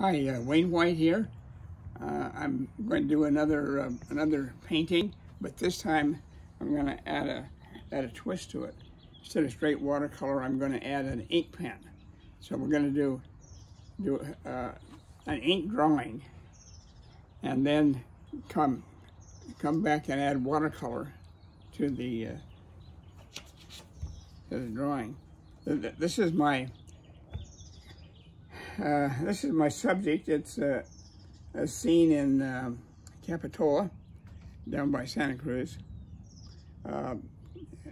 Hi, uh, Wayne White here. Uh, I'm going to do another uh, another painting, but this time I'm going to add a add a twist to it. Instead of straight watercolor, I'm going to add an ink pen. So we're going to do do uh, an ink drawing, and then come come back and add watercolor to the uh, to the drawing. This is my uh, this is my subject. It's uh, a scene in uh, Capitola, down by Santa Cruz. Uh,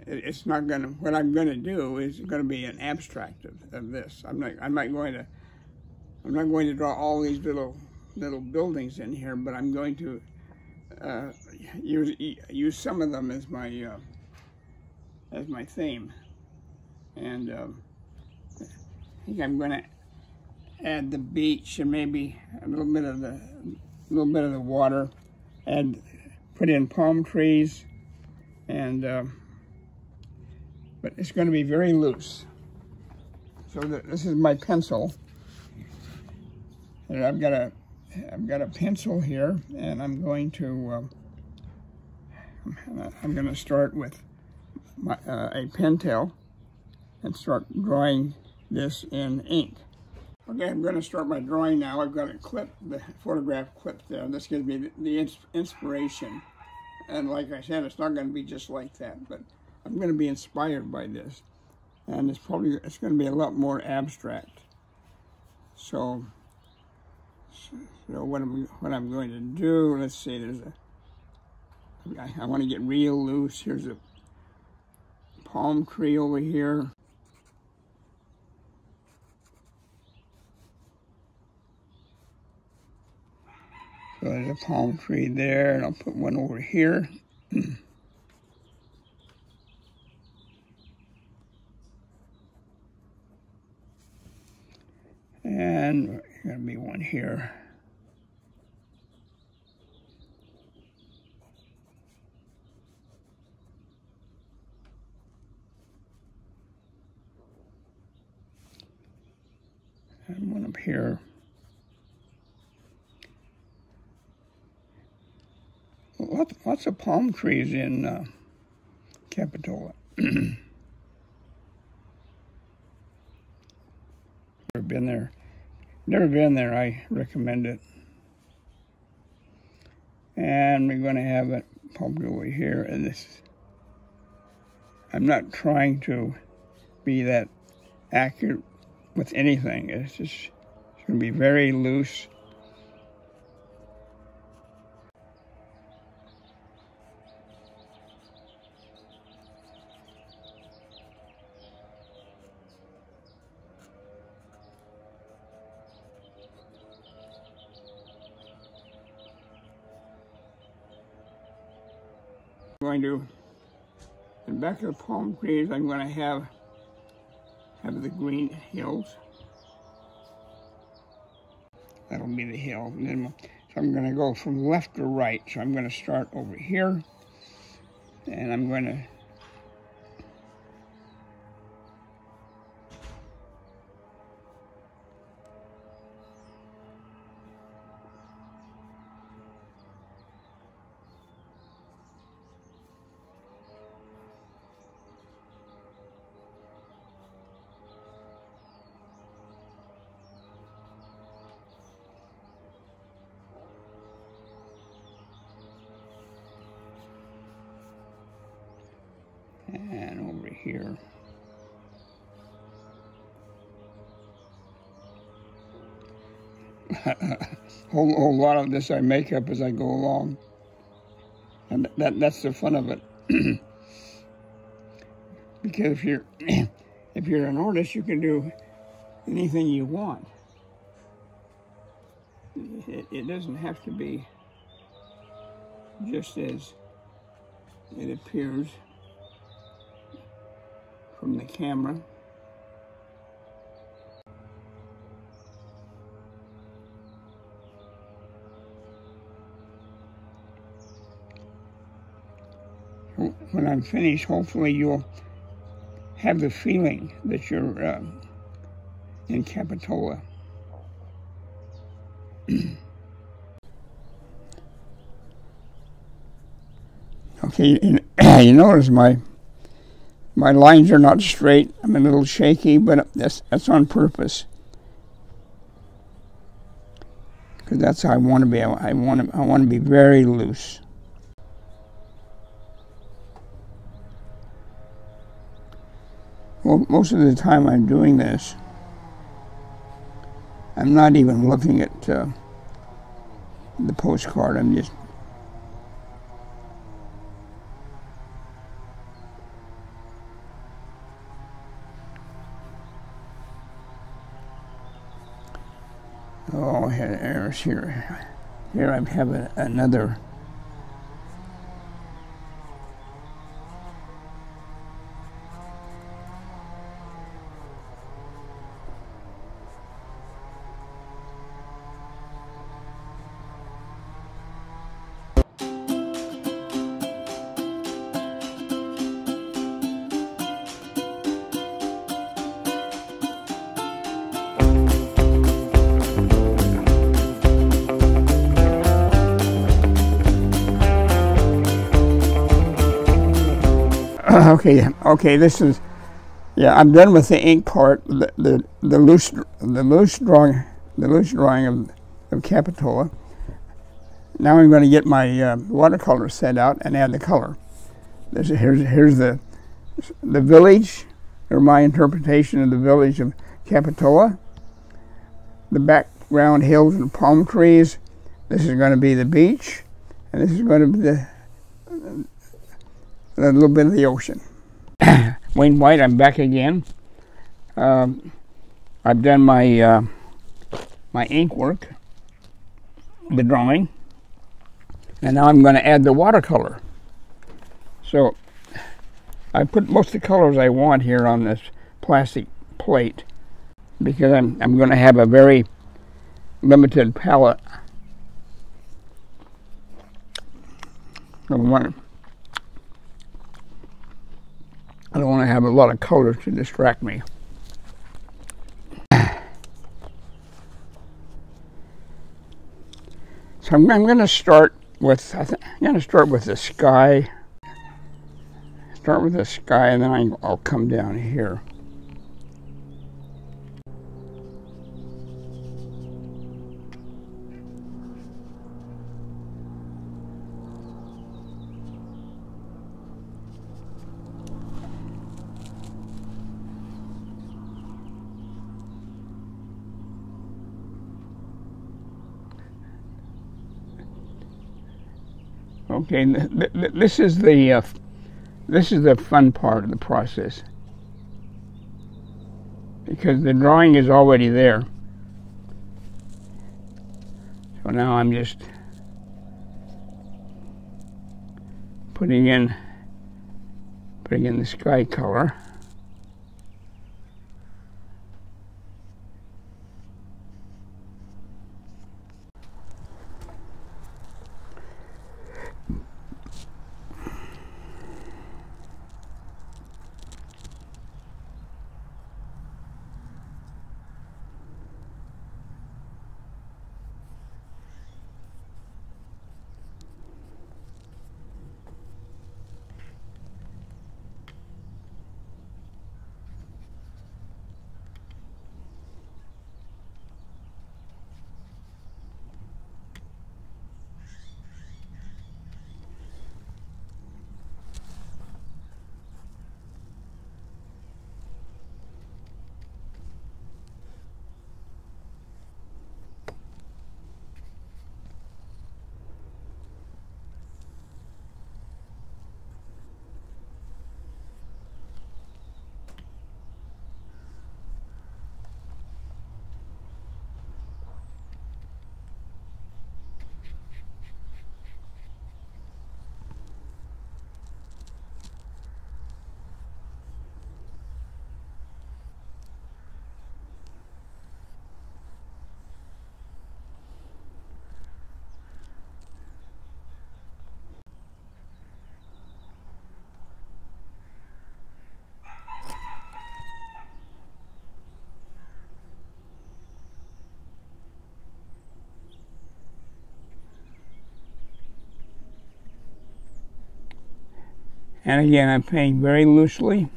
it, it's not going to, what I'm going to do is going to be an abstract of, of this. I'm not, I'm not going to, I'm not going to draw all these little, little buildings in here, but I'm going to uh, use, use some of them as my, as my theme. And um, I think I'm going to add the beach and maybe a little bit of the little bit of the water and put in palm trees and uh, but it's going to be very loose. So this is my pencil. And I've got a I've got a pencil here and I'm going to uh, I'm going to start with my, uh, a Pentel and start drawing this in ink Okay, I'm going to start my drawing now. I've got a clip, the photograph clip there. This gives me the, inspiration. And like I said, it's not going to be just like that, but I'm going to be inspired by this. And it's probably, it's going to be a lot more abstract. So, so what I'm, what I'm going to do, let's see, there's a, I, I want to get real loose. Here's a palm tree over here. So there's a palm tree there, and I'll put one over here. and there's going to be one here. And one up here. Lots, lots of palm trees in uh, Capitola. Never been there. Never been there. I recommend it. And we're going to have it pumped over here. And this, I'm not trying to be that accurate with anything. It's just it's going to be very loose going to, in the back of the palm trees, I'm going to have, have the green hills. That'll be the hill. And then, so I'm going to go from left to right. So I'm going to start over here, and I'm going to and over here. a whole, whole lot of this I make up as I go along. And that that's the fun of it. because if you're if you're an artist, you can do anything you want. It, it doesn't have to be just as it appears from the camera. When I'm finished, hopefully you'll have the feeling that you're uh, in Capitola. okay, you, you notice my my lines are not straight. I'm a little shaky, but that's that's on purpose. Because that's how I want to be. I, I want to I want to be very loose. Well, most of the time I'm doing this, I'm not even looking at uh, the postcard. I'm just here, here, here I have another okay, okay, this is, yeah, I'm done with the ink part, the, the, the loose, the loose drawing, the loose drawing of, of Capitola. Now I'm going to get my uh, watercolor set out and add the color. This, here's, here's the, the village, or my interpretation of the village of Capitola. The background hills and palm trees. This is going to be the beach, and this is going to be the a little bit of the ocean. Wayne White, I'm back again. Um, I've done my uh, my ink work, the drawing, and now I'm going to add the watercolor. So I put most of the colors I want here on this plastic plate because I'm, I'm going to have a very limited palette. I want I don't want to have a lot of colors to distract me. So I'm, I'm going to start with, I am going to start with the sky. Start with the sky and then I'll come down here. Okay, th th this is the uh, this is the fun part of the process because the drawing is already there. So now I'm just putting in putting in the sky color. And again, I'm painting very loosely.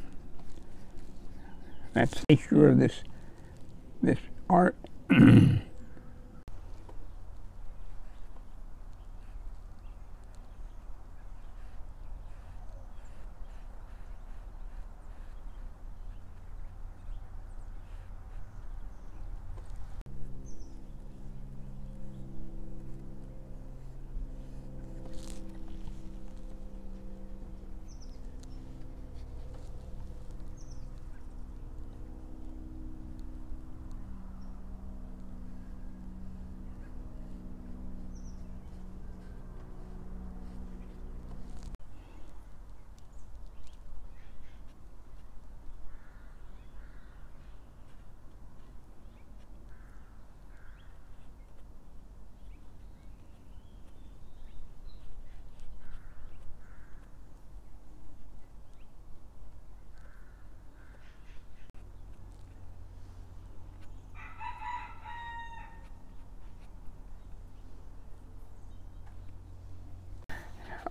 That's the nature of this, this art.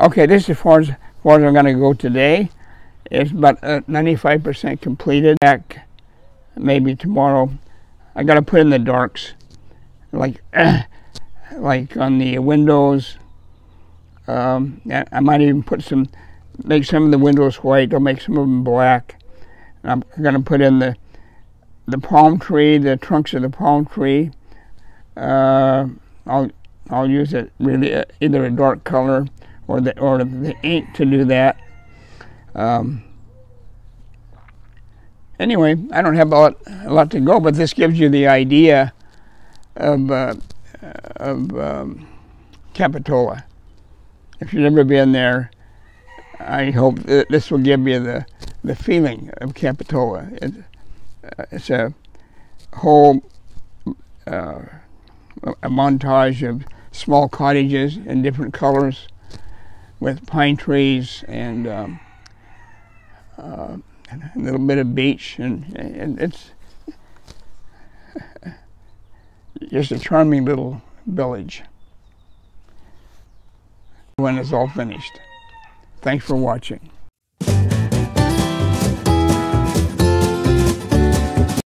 Okay, this is far as, far as I'm going to go today. It's about 95% uh, completed. Back maybe tomorrow. I got to put in the darks, like like on the windows. Um, I might even put some, make some of the windows white or make some of them black. I'm going to put in the the palm tree, the trunks of the palm tree. Uh, I'll I'll use it really uh, either a dark color or the or the ink to do that. Um, anyway, I don't have a lot, a lot to go, but this gives you the idea of uh, of um, Capitola. If you've never been there, I hope that this will give you the the feeling of Capitola. It, uh, it's a whole uh, a montage of small cottages in different colors with pine trees and um, uh, a little bit of beach, and, and it's just a charming little village when it's all finished. Thanks for watching.